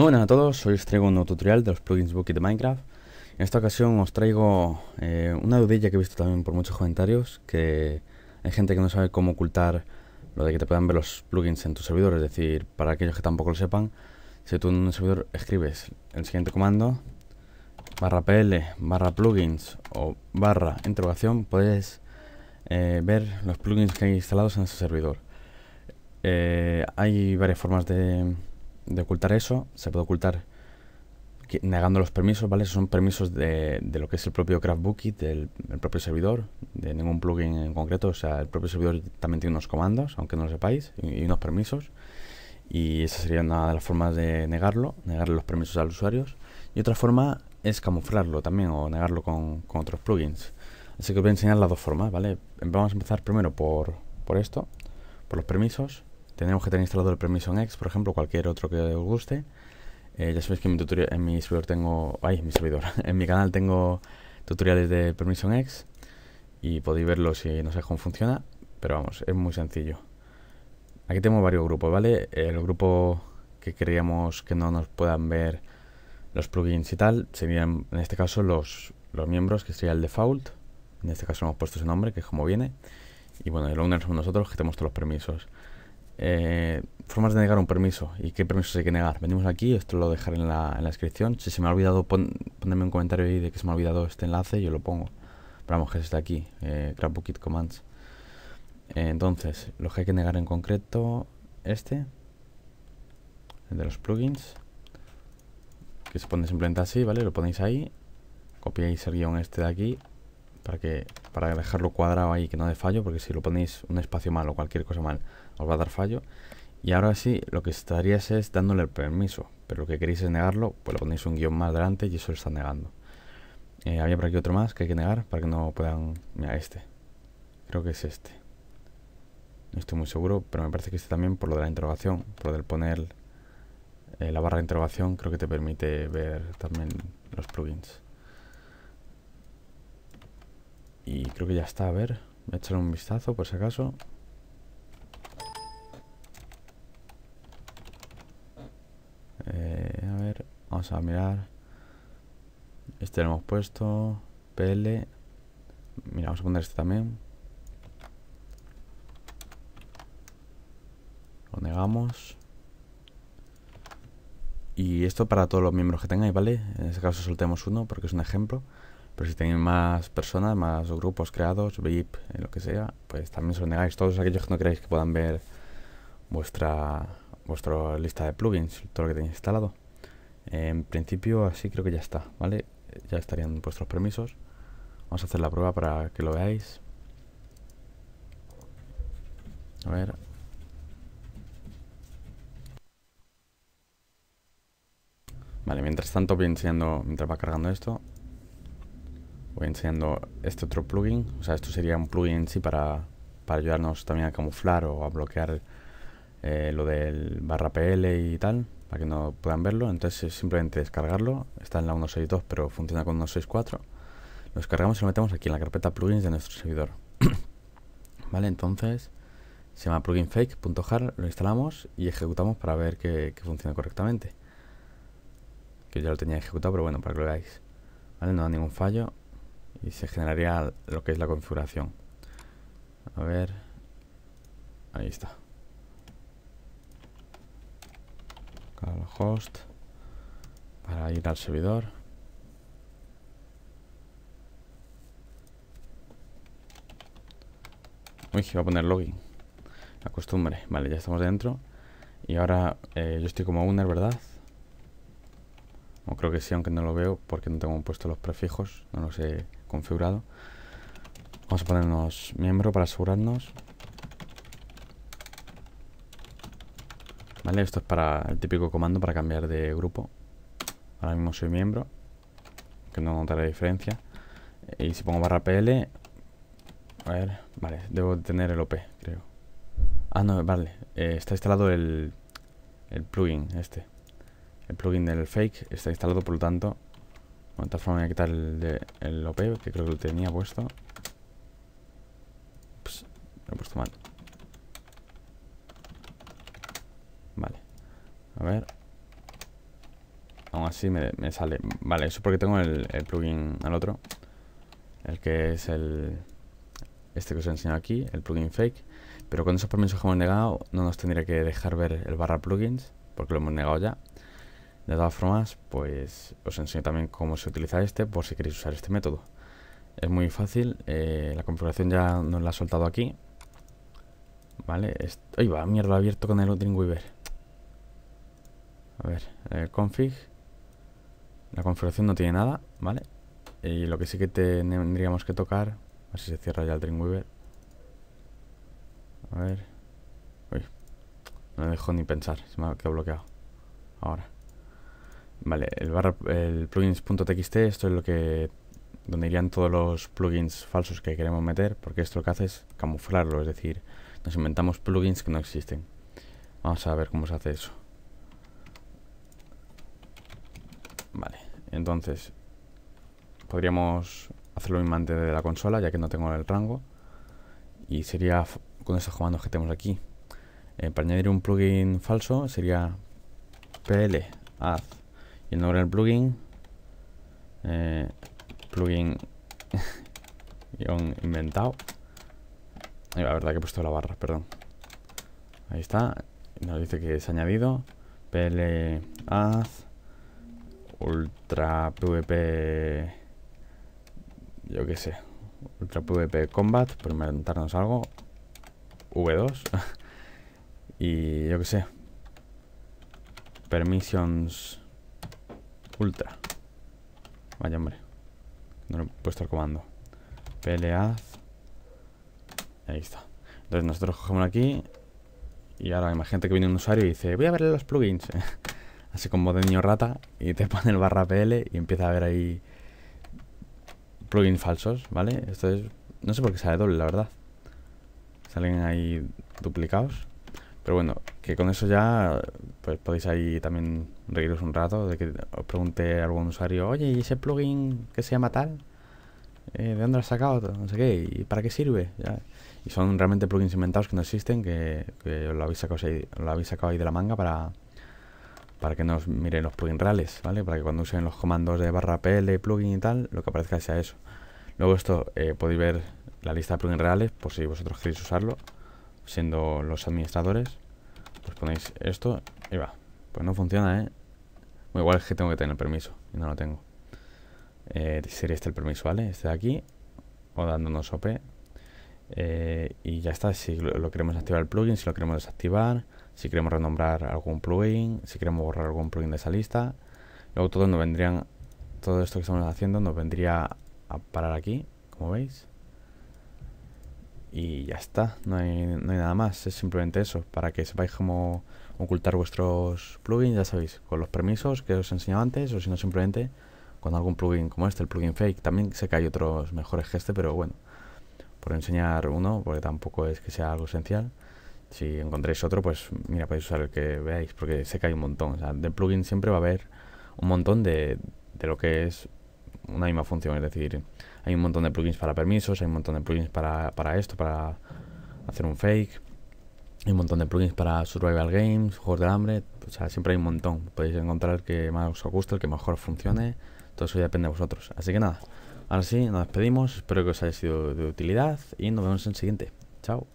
Muy buenas a todos, hoy os traigo un nuevo tutorial de los plugins Bookie de Minecraft. En esta ocasión os traigo eh, una dudilla que he visto también por muchos comentarios, que hay gente que no sabe cómo ocultar lo de que te puedan ver los plugins en tu servidor, es decir, para aquellos que tampoco lo sepan, si tú en un servidor escribes el siguiente comando, barra pl, barra plugins o barra interrogación, puedes eh, ver los plugins que hay instalados en ese servidor. Eh, hay varias formas de, ocultar eso. Se puede ocultar negando los permisos, ¿vale? son permisos de, lo que es el propio CraftBookie, del propio servidor, de ningún plugin en concreto. O sea, el propio servidor también tiene unos comandos, aunque no lo sepáis, y, unos permisos. Y esa sería una de las formas de negarlo, negarle los permisos a los usuarios. Y otra forma es camuflarlo también o negarlo con, con otros plugins. Así que os voy a enseñar las dos formas, ¿vale? Vamos a empezar primero por, por esto, por los permisos. Tenemos que tener instalado el permiso en X, por ejemplo, cualquier otro que os guste. Eh, ya sabéis que en mi, tutorial, servidor tengo... En mi canal tengo tutoriales de permiso en X y podéis verlo si no sé cómo funciona, pero vamos, es muy sencillo. Aquí tenemos varios grupos, ¿vale? El grupo que queríamos que no nos puedan ver los plugins y tal serían en este caso los, los miembros, que sería el default. En este caso hemos puesto ese nombre, que es como viene. Y bueno, el owner somos nosotros que tenemos todos los permisos. Eh, formas de negar un permiso y qué permisos hay que negar. Venimos aquí, esto lo dejaré en la, en la descripción. Si se me ha olvidado, ponerme un comentario ahí de que se me ha olvidado este enlace, yo lo pongo. Pero vamos, que es este aquí, eh, Commands. Eh, entonces, lo que hay que negar en concreto, este, el de los plugins, que se pone simplemente así, ¿vale? Lo ponéis ahí, copiáis el guion este de aquí, para que para dejarlo cuadrado ahí que no dé fallo, porque si lo ponéis un espacio mal o cualquier cosa mal, os va a dar fallo. Y ahora sí, lo que estarías es dándole el permiso, pero lo que queréis es negarlo, pues le ponéis un guion más adelante y eso lo está negando. Eh, había por aquí otro más que hay que negar para que no puedan... Mira, este. Creo que es este. No estoy muy seguro, pero me parece que este también por lo de la interrogación, por lo del poner eh, la barra de interrogación, creo que te permite ver también los plugins. Creo que ya está, a ver, voy a echarle un vistazo por si acaso. Eh, a ver, vamos a mirar. Este lo hemos puesto. PL. Mira, vamos a poner este también. Lo negamos. Y esto para todos los miembros que tengáis, ¿vale? En este caso soltemos uno porque es un ejemplo. Pero si tenéis más personas, más grupos creados, VIP, en lo que sea, pues también se lo negáis. Todos aquellos que no queráis que puedan ver vuestra, vuestra lista de plugins, todo lo que tenéis instalado. En principio así creo que ya está, ¿vale? Ya estarían vuestros permisos. Vamos a hacer la prueba para que lo veáis. A ver. Vale, mientras tanto voy enseñando, mientras va cargando esto, voy enseñando este otro plugin. O sea, esto sería un plugin en sí para, para ayudarnos también a camuflar o a bloquear eh, lo del barra PL y tal, para que no puedan verlo. Entonces es simplemente descargarlo. Está en la 162, pero funciona con 164. Lo descargamos y lo metemos aquí en la carpeta plugins de nuestro servidor. vale, entonces se llama pluginfake.jar, lo instalamos y ejecutamos para ver que, que funcione correctamente. Que ya lo tenía ejecutado, pero bueno, para que lo veáis. Vale, no da ningún fallo y se generaría lo que es la configuración. A ver, ahí está. host para ir al servidor. Uy, va a poner login. La costumbre. Vale, ya estamos dentro. Y ahora eh, yo estoy como owner, ¿verdad? O creo que sí, aunque no lo veo porque no tengo puesto los prefijos. No los he configurado. Vamos a ponernos miembro para asegurarnos. Vale, esto es para el típico comando para cambiar de grupo. Ahora mismo soy miembro, que no notaré diferencia. Y si pongo barra PL, a ver, vale, debo tener el OP, creo. Ah, no, vale, eh, está instalado el, el plugin este. El plugin del fake está instalado, por lo tanto, de tal forma voy a quitar el, de, el OP, que creo que lo tenía puesto. Ups, lo he puesto mal. Vale. A ver. aún así me, sale. Vale, eso porque tengo el, plugin al otro. El que es el... Este que os he enseñado aquí, el plugin fake. Pero con esos permisos que hemos negado, no nos tendría que dejar ver el barra plugins, porque lo hemos negado ya. De todas formas, pues os enseño también cómo se utiliza este, por si queréis usar este método. Es muy fácil, eh, la configuración ya nos la ha soltado aquí. Vale, ahí va, mierda, abierto con el Dreamweaver. A ver, eh, config. La configuración no tiene nada, ¿vale? Y lo que sí que tendríamos que tocar, a ver si se cierra ya el Dreamweaver. A ver. Uy, no me dejo ni pensar, se me ha quedado bloqueado. Ahora. Vale, el, barra, el plugins.txt, esto es lo que donde irían todos los plugins falsos que queremos meter, porque esto lo que hace es camuflarlo, es decir, nos inventamos plugins que no existen. Vamos a ver cómo se hace eso. Vale, entonces podríamos hacerlo mismo antes de la consola, ya que no tengo el rango. Y sería con estos comandos que tenemos aquí. Eh, para añadir un plugin falso sería pl add y el nombre del plugin eh, plugin inventado. la verdad que he puesto la barra, perdón. Ahí está. Nos dice que es añadido. PL add ultra pvp yo qué sé ultra pvp combat por inventarnos algo v2 y yo qué sé permissions ultra vaya hombre no le he puesto el comando. Peleaz. Ahí está. Entonces nosotros cogemos aquí. Y ahora imagínate que viene un usuario y dice, voy a verle los plugins. Así como de niño rata. Y te pone el barra PL y empieza a ver ahí plugins falsos, ¿vale? Esto es... No sé por qué sale doble, la verdad. Salen ahí duplicados. Pero bueno, que con eso ya pues podéis ahí también reíros un rato de que os pregunte algún usuario, oye, ¿y ese plugin que se llama tal? Eh, ¿De dónde lo has sacado? No sé qué, ¿y para qué sirve? Y son realmente plugins inventados que no existen, que, lo, habéis sacado ahí, lo habéis sacado ahí de la manga para, para que nos miren los plugins reales, ¿vale? Para que cuando usen los comandos de barra PL, plugin y tal, lo que aparezca sea eso. Luego esto eh, podéis ver la lista de plugins reales por si vosotros queréis usarlo siendo los administradores, pues ponéis esto y va. Pues no funciona, ¿eh? igual es que tengo que tener permiso y no lo tengo. Eh, sería este el permiso, ¿vale? Este de aquí, o dándonos OP. Eh, y ya está, si lo, queremos activar el plugin, si lo queremos desactivar, si queremos renombrar algún plugin, si queremos borrar algún plugin de esa lista. Luego todo nos vendrían, todo esto que estamos haciendo nos vendría a parar aquí, como veis y ya está, no hay, no hay, nada más, es simplemente eso, para que sepáis cómo ocultar vuestros plugins, ya sabéis, con los permisos que os he enseñado antes, o si no simplemente con algún plugin como este, el plugin fake, también sé que hay otros mejores que este, pero bueno, por enseñar uno, porque tampoco es que sea algo esencial, si encontráis otro, pues mira, podéis usar el que veáis, porque sé que hay un montón, o sea, de plugin siempre va a haber un montón de, de lo que es una misma función, es decir, hay un montón de plugins para permisos, hay un montón de plugins para, para esto, para hacer un fake, hay un montón de plugins para survival games, juegos de hambre, o sea, siempre hay un montón. Podéis encontrar el que más os guste, el que mejor funcione, todo eso depende de vosotros. Así que nada, ahora sí, nos despedimos, espero que os haya sido de utilidad y nos vemos en el siguiente. Chao.